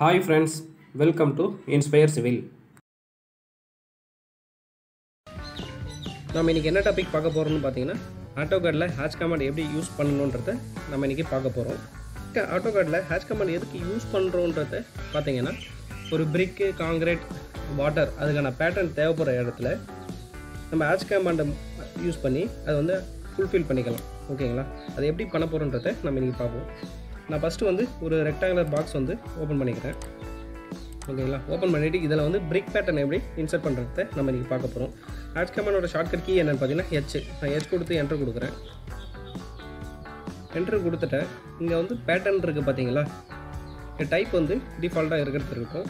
Hi friends welcome to Inspire Civil நம்ம இன்றைக்கி என்ன டாபிக் பார்க்க போகிறோம்னு பார்த்தீங்கன்னா ஆட்டோகார்டில் ஹேஷ் கமாண்ட் எப்படி யூஸ் பண்ணணுன்றத நம்ம இன்றைக்கி பார்க்க போகிறோம் ஆட்டோகார்டில் ஹேஷ் கமாண்ட் எதுக்கு யூஸ் பண்ணுறோன்றத பார்த்தீங்கன்னா ஒரு பிரிக்கு காங்கிரீட் வாட்டர் அதுக்கான பேட்டர்ன் தேவைப்படுற இடத்துல நம்ம ஹேஷ் கமாண்டை யூஸ் பண்ணி அதை வந்து ஃபுல்ஃபில் பண்ணிக்கலாம். ஓகேங்களா அது எப்படி பண்ண போகிறோன்றத நம்ம இன்றைக்கி பார்ப்போம். நான் ஃபஸ்ட்டு வந்து ஒரு ரெக்டாங்குலர் பாக்ஸ் வந்து ஓப்பன் பண்ணிக்கிறேன். ஓகேங்களா ஓப்பன் பண்ணிவிட்டு இதில் வந்து பிரிக் பேட்டர்ன் எப்படி இன்சர்ட் பண்ணுறத நம்ம இன்றைக்கி பார்க்க போகிறோம் ஆட்ஸ் கமானோட ஷார்ட்கட் கீ என்னென்னு பார்த்தீங்கன்னா ஹெச் நான் ஹெச் கொடுத்து என்ட்ரு கொடுக்குறேன். என்ட்ரு கொடுத்துட்டேன். இங்கே வந்து பேட்டர்ன் இருக்குது பார்த்தீங்களா? இந்த டைப் வந்து டிஃபால்ட்டாக இருக்கிறது இருக்கும்.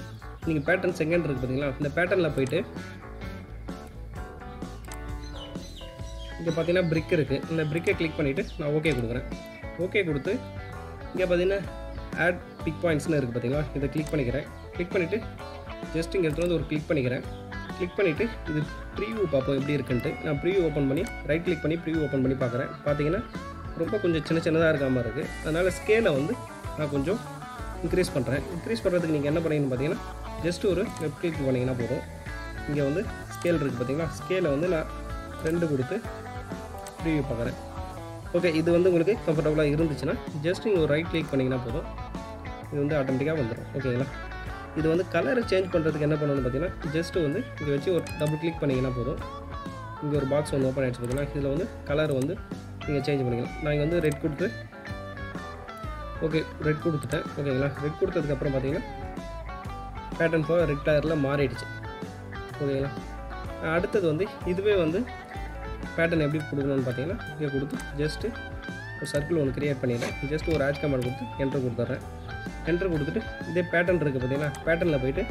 நீங்கள் பேட்டர்ன் செகண்ட் இருக்குது பார்த்தீங்களா? இந்த பேட்டர்னில் போயிட்டு இங்கே பார்த்தீங்கன்னா பிரிக் இருக்குது இந்த பிரிக்கை கிளிக் பண்ணிவிட்டு நான் ஓகே கொடுக்குறேன். ஓகே கொடுத்து இங்கே பார்த்தீங்கன்னா ஆட் பிக் பாயிண்ட்ஸ்னு இருக்குது பார்த்தீங்களா இதை கிளிக் பண்ணிக்கிறேன். கிளிக் பண்ணிவிட்டு ஜஸ்ட் இங்கே எடுத்து வந்து ஒரு கிளிக் பண்ணிக்கிறேன். கிளிக் பண்ணிவிட்டு இது ப்ரீவியூ பார்ப்போம் எப்படி இருக்குன்ட்டு. நான் ப்ரீவியூ ஓப்பன் பண்ணி ரைட் கிளிக் பண்ணி ப்ரீவியூ ஓப்பன் பண்ணி பார்க்குறேன். பார்த்தீங்கன்னா ரொம்ப கொஞ்சம் சின்ன சின்னதாக இருக்க மாதிரி இருக்குது அதனால் ஸ்கேலை வந்து நான் கொஞ்சம் இன்க்ரீஸ் பண்ணுறேன் இன்க்ரீஸ் பண்ணுறதுக்கு நீங்கள் என்ன பண்ணீங்கன்னு பார்த்தீங்கன்னா ஜஸ்ட் ஒரு லெஃப்ட் கிளிக் பண்ணிங்கன்னா போதும். இங்கே வந்து ஸ்கேல் இருக்குது பார்த்தீங்களா ஸ்கேலை வந்து நான் ரெண்டு கொடுத்து ப்ரீவியூ பார்க்குறேன். ஓகே இது வந்து உங்களுக்கு கம்ஃபர்டபுளாக இருந்துச்சுன்னா ஜஸ்ட் நீங்கள் ஒரு ரைட் கிளிக் பண்ணிங்கன்னா போதும். இது வந்து ஆட்டோமேட்டிக்காக வந்துடும் ஓகேங்களா இது வந்து கலரை சேஞ்ச் பண்ணுறதுக்கு என்ன பண்ணணும்னு பார்த்தீங்கன்னா ஜஸ்ட்டு வந்து இங்கே வச்சு ஒரு டபுள் கிளிக் பண்ணிங்கன்னா போதும். இங்கே ஒரு பாக்ஸ் வந்து ஓப்பன் ஆகிடுச்சு பார்த்தீங்கன்னா இதில் வந்து கலர் வந்து நீங்கள் சேஞ்ச் பண்ணிக்கலாம். நான் இங்கே வந்து ரெட் கொடுத்து ஓகே ரெட் கொடுத்துட்டேன். ஓகேங்களா ரெட் கொடுத்ததுக்கப்புறம் பார்த்தீங்கன்னா பேட்டர்ன் ஃபோ ரெட் கலரில் மாறிடுச்சு. ஓகேங்களா அடுத்தது வந்து இதுவே வந்து பேட்டர்ன் எப்படி கொடுக்கணும்னு பார்த்தீங்கன்னா இங்கே கொடுத்து ஜஸ்ட்டு ஒரு சர்க்கிள் ஒன்று க்ரியேட் பண்ணிடுறேன். ஜஸ்ட் ஒரு ஆட் கமெண்ட் கொடுத்து என்ட்ரு கொடுத்துட்றேன். என்ட்ரு கொடுத்துட்டு இதே பேட்டர்ன் இருக்குது பார்த்தீங்கன்னா பேட்டர்னில் போயிட்டு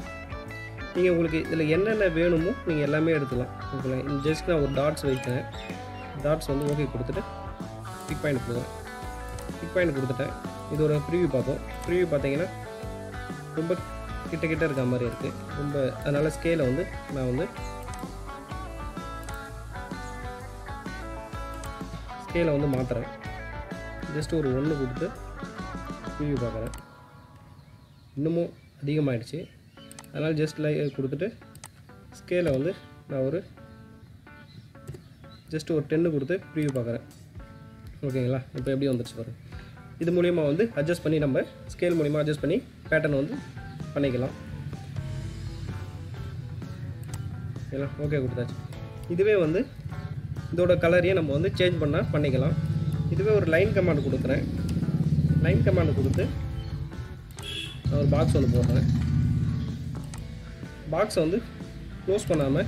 நீங்கள் உங்களுக்கு இதில் என்னென்ன வேணுமோ நீங்கள் எல்லாமே எடுத்துக்கலாம். ஓகேங்களா? ஜஸ்ட் நான் ஒரு டாட்ஸ் வைக்கிறேன். டாட்ஸ் வந்து ஓகே கொடுத்துட்டு பிக் பாயிண்ட் கொடுக்குறேன். பிக் பாயிண்ட் கொடுத்துட்டேன். இது ஒரு ப்ரிவியூ பார்ப்போம். ப்ரிவியூ பார்த்தீங்கன்னா ரொம்ப கிட்ட கிட்ட இருக்க மாதிரி இருக்குது ரொம்ப அதனால் ஸ்கேலை வந்து நான் வந்து ஸ்கேலை வந்து மாற்றுறேன் ஜஸ்ட் ஒரு ஒன்று கொடுத்து ப்ரிவியூ பார்க்குறேன். இன்னமும் அதிகமாகிடுச்சு அதனால் ஜஸ்ட் லை கொடுத்துட்டு ஸ்கேலை வந்து நான் ஒரு ஜஸ்ட் ஒரு டென்னு கொடுத்து ப்ரிவியூ பார்க்குறேன். ஓகேங்களா இப்போ எப்படி வந்துருச்சு பாருங்க. இது மூலிமா வந்து அட்ஜஸ்ட் பண்ணி நம்ம ஸ்கேல் மூலிமா அட்ஜஸ்ட் பண்ணி பேட்டர்ன் வந்து பண்ணிக்கலாம். ஓகேங்களா ஓகே கொடுத்தாச்சு. இதுவே வந்து இதோட கலரையே நம்ம வந்து சேஞ்ச் பண்ணால் பண்ணிக்கலாம். இதுவே ஒரு லைன் கமாண்ட் கொடுக்குறேன். லைன் கமாண்ட் கொடுத்து நான் ஒரு பாக்ஸ் வந்து போடுறேன். பாக்ஸை வந்து க்ளோஸ் பண்ணாமல்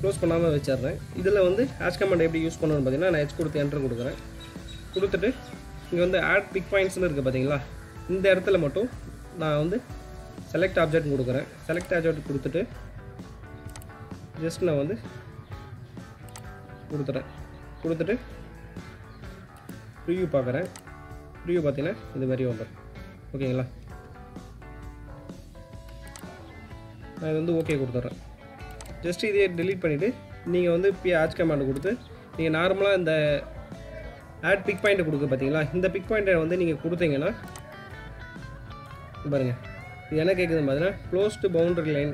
க்ளோஸ் பண்ணாமல் வச்சிடுறேன். இதில் வந்து ஹேஷ் கமாண்ட் எப்படி யூஸ் பண்ணணும்னு பார்த்தீங்கன்னா நான் ஹெச் கொடுத்து என்ட்ரு கொடுக்குறேன். கொடுத்துட்டு இங்கே வந்து ஆட் பிக் பாயிண்ட்ஸ்னு இருக்குது பார்த்தீங்களா? இந்த இடத்துல மட்டும் நான் வந்து செலக்ட் ஆப்ஜெக்ட் கொடுக்குறேன். செலக்ட் ஆப்ஜெக்ட் கொடுத்துட்டு ஜஸ்ட் நான் வந்து கொடுத்துட்றேன் கொடுத்துட்டு ரிவ்யூ பார்க்குறேன். ரிவ்யூ பார்த்தீங்கன்னா இது மாதிரி வந்துடும். ஓகேங்களா? நான் இது வந்து ஓகே கொடுத்துட்றேன். ஜஸ்ட் இதே டெலீட் பண்ணிவிட்டு நீங்கள் வந்து பி ஆச் கமாண்ட் கொடுத்து நீங்கள் நார்மலாக இந்த ஆட் பிக் பாயிண்ட்டை கொடுக்க பார்த்தீங்களா? இந்த பிக் பாயிண்ட்டை வந்து நீங்கள் கொடுத்தீங்கன்னா பாருங்கள் இது என்ன கேட்குதுன்னு பார்த்தீங்கன்னா closed boundary line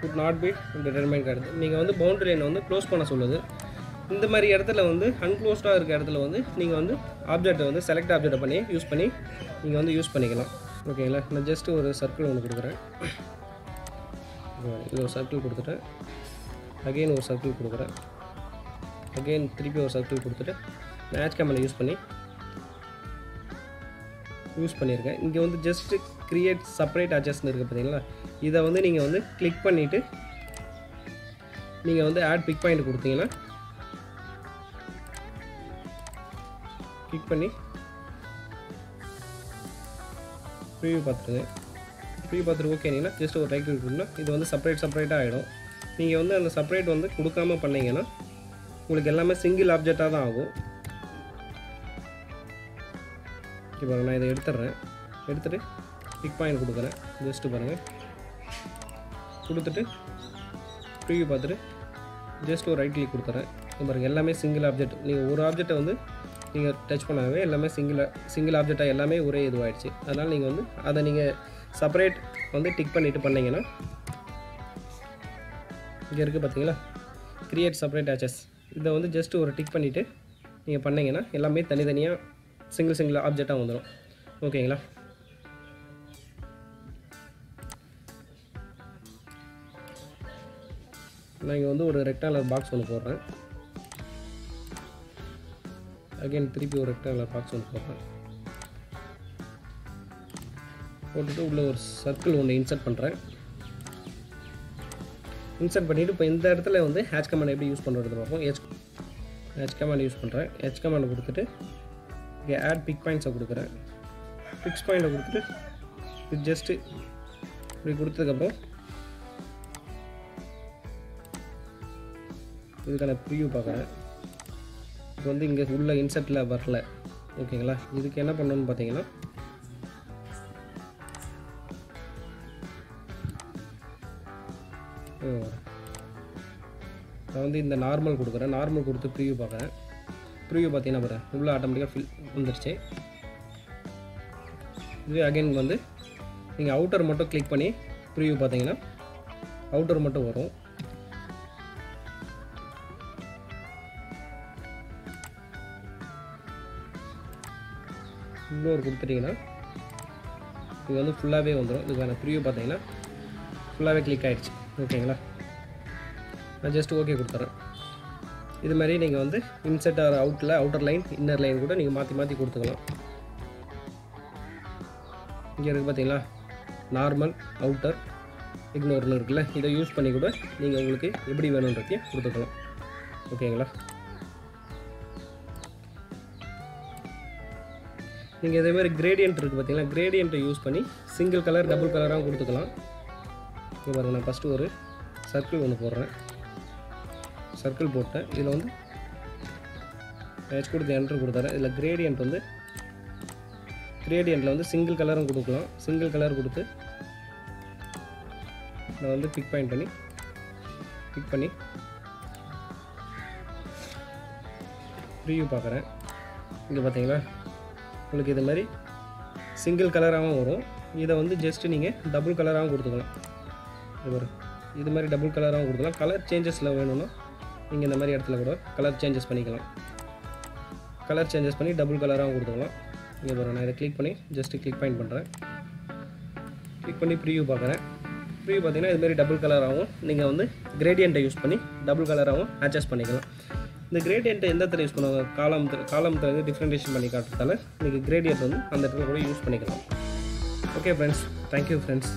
could not be determine card நீங்கள் வந்து பவுண்டரி லைனை வந்து க்ளோஸ் பண்ண சொல்லுது. இந்த மாதிரி இடத்துல வந்து அன்க்ளோஸ்டாக இருக்க இடத்துல வந்து நீங்கள் வந்து ஆப்ஜெக்டை வந்து செலக்ட் ஆப்ஜெக்டை பண்ணி யூஸ் பண்ணி நீங்கள் வந்து யூஸ் பண்ணிக்கலாம். ஓகேங்களா நான் ஜஸ்ட்டு ஒரு சர்க்கிள் ஒன்று கொடுக்குறேன். இது ஒரு சர்க்கிள் கொடுத்துட்டேன் அகெயின் ஒரு சர்க்கிள் கொடுக்குறேன். அகெயின் திருப்பி ஒரு சர்க்கிள் கொடுத்துட்டு மேட்ச் கேமரா யூஸ் பண்ணி யூஸ் பண்ணியிருக்கேன் இங்கே வந்து ஜஸ்ட்டு க்ரியேட் செப்பரேட் அட்ஜஸ்ட்னு இருக்குது பார்த்தீங்களா இதை வந்து நீங்கள் வந்து கிளிக் பண்ணிவிட்டு நீங்கள் வந்து ஆட் பிக் பாயிண்ட் கொடுத்தீங்கன்னா கிளிக் பண்ணி ப்ரீவியூ பார்த்துருங்க. ப்ரீவியூ பார்த்துட்டு ஓகேனீங்கன்னா ஜஸ்ட் ஒரு ரைட் கிளிக் இது வந்து செப்பரேட் செப்பரேட்டாக ஆகிடும் நீங்கள் வந்து அந்த செப்பரேட் வந்து கொடுக்காம பண்ணீங்கன்னா உங்களுக்கு எல்லாமே சிங்கிள் ஆப்ஜெக்டாக தான் ஆகும். இப்போ நான் இதை எடுத்துடுறேன். எடுத்துகிட்டு பிக் பாயிண்ட் கொடுக்குறேன். ஜஸ்ட்டு பாருங்கள் கொடுத்துட்டு ப்ரீவியூ பார்த்துட்டு ஜஸ்ட் ஒரு ரைட் கிளிக் கொடுத்துறேன். பாருங்கள் எல்லாமே சிங்கிள் ஆப்ஜெக்ட் நீங்கள் ஒரு ஆப்ஜெக்டை வந்து நீங்கள் டச் பண்ணாவே எல்லாமே சிங்கிள் சிங்கிள் ஆப்ஜெக்டாக எல்லாமே ஒரே இதுவாகிடுச்சு அதனால் நீங்கள் வந்து அதை நீங்கள் செப்பரேட் வந்து டிக் பண்ணிவிட்டு பண்ணிங்கன்னா இங்கே இருக்குது பார்த்தீங்களா கிரியேட் செப்பரேட் ஆச்சஸ் இதை வந்து ஜஸ்ட் ஒரு டிக் பண்ணிவிட்டு நீங்கள் பண்ணிங்கன்னா எல்லாமே தனித்தனியாக சிங்கிள் சிங்கிள் ஆப்ஜெக்டாக வந்துடும் ஓகேங்களா? நான் இங்கே வந்து ஒரு ரெக்டாங்குலர் பாக்ஸ் ஒன்று போடுறேன். அகைன் திருப்பி ஒரு ரெக்டாங்கில் பாக்ஸ் ஒன்று போடுறேன் போட்டுட்டு உள்ளே ஒரு சர்க்கிள் ஒன்று இன்சர்ட் பண்ணுறேன் இன்சர்ட் பண்ணிவிட்டு இப்போ இந்த இடத்துல வந்து ஹேச் கமாண்ட் எப்படி யூஸ் பண்ணுறது பார்ப்போம். ஹெச் ஹெச் கமாண்ட் யூஸ் பண்ணுறேன் ஹெச் கமாண்ட் கொடுத்துட்டு இங்கே ஆட் பிக் பாயிண்ட்ஸை கொடுக்குறேன். பிக்ஸ் பாயிண்ட்டை கொடுத்துட்டு இது ஜஸ்ட்டு இப்படி கொடுத்ததுக்கப்புறம் இதுக்கான ப்ரியூ பார்க்குறேன். இது வந்து இங்கே உள்ள இன்செர்ட்டில் வரல. ஓகேங்களா? இதுக்கு என்ன பண்ணணும்னு பார்த்தீங்கன்னா நான் வந்து இந்த நார்மல் கொடுக்குறேன். நார்மல் கொடுத்து ப்ரீவியூ பார்க்குறேன். ப்ரீவியூ பார்த்தீங்கன்னா பாரு உள்ளே ஆட்டோமேட்டிக்காக ஃபில் வந்துருச்சு. இதுவே அகைன் வந்து நீங்கள் அவுட்டர் மட்டும் கிளிக் பண்ணி ப்ரீவியூ பார்த்தீங்கன்னா அவுட்டர் மட்டும் வரும். இன்னொரு கொடுத்துட்டிங்கன்னா இது வந்து ஃபுல்லாகவே வந்துடும் இதுக்கான ப்ரியூ பார்த்தீங்கன்னா ஃபுல்லாகவே கிளிக் ஆகிடுச்சு ஓகேங்களா நான் ஜஸ்ட் ஓகே கொடுத்துட்றேன் இது மாதிரி நீங்கள் வந்து இன்செட் ஆர் அவுட்டில் அவுட்டர் லைன் இன்னர் லைன் கூட நீங்கள் மாற்றி மாற்றி கொடுத்துக்கலாம். இங்கே இருக்குது பார்த்தீங்களா? நார்மல் அவுட்டர் இக்னோர்னு இருக்குல்ல? இதை யூஸ் பண்ணி கூட நீங்கள் உங்களுக்கு எப்படி வேணுன்றதையும் கொடுத்துக்கலாம். ஓகேங்களா நீங்கள் இதே மாதிரி கிரேடியன்ட் இருக்குது பார்த்தீங்களா கிரேடியண்ட்டை யூஸ் பண்ணி சிங்கிள் கலர் டபுள் கலராகவும் கொடுத்துக்கலாம். இங்கே பாருங்கள் நான் ஃபஸ்ட்டு ஒரு சர்க்கிள் ஒன்று போடுறேன். சர்க்கிள் போட்டேன். இதில் வந்து ஹெச் கொடுத்து என்ட்ரு கொடுத்துறேன் இதில் கிரேடியன்ட் வந்து கிரேடியண்ட்டில் வந்து சிங்கிள் கலரும் கொடுக்கலாம். சிங்கிள் கலர் கொடுத்து நான் வந்து பிக் பாயிண்ட் பண்ணி பிக் பண்ணி ப்ரீவியூ பார்க்குறேன். இங்கே பார்த்தீங்களா உங்களுக்கு இது மாதிரி சிங்கிள் கலராகவும் வரும். இதை வந்து ஜஸ்ட்டு நீங்கள் டபுள் கலராகவும் கொடுத்துக்கலாம். இது வரும் இது மாதிரி டபுள் கலராகவும் கொடுக்கலாம். கலர் சேஞ்சஸில் வேணும்னா நீங்கள் இந்த மாதிரி இடத்துல கூட கலர் சேஞ்சஸ் பண்ணிக்கலாம். கலர் சேஞ்சஸ் பண்ணி டபுள் கலராகவும் கொடுத்துக்கலாம். இங்கே வரும் நான் இதை கிளிக் பண்ணி ஜஸ்ட்டு கிளிக் பாயிண்ட் பண்ணுறேன் கிளிக் பண்ணி ப்ரிவ்யூ பார்க்குறேன். ப்ரிவ்யூ பார்த்தீங்கன்னா இதுமாரி டபுள் கலராகவும் நீங்கள் வந்து கிரேடியண்ட்டை யூஸ் பண்ணி டபுள் கலராகவும் அட்ஜஸ்ட் பண்ணிக்கலாம். இந்த கிரேடியண்ட்டை எந்த இடத்துல யூஸ் பண்ணுவாங்க? காலம் காலம் வந்து டிஃப்ரெண்டேஷன் பண்ணி காட்டுறதால நீங்கள் கிரேடியண்ட் வந்து அந்த இடத்துல கூட யூஸ் பண்ணிக்கலாம். Okay friends thank you friends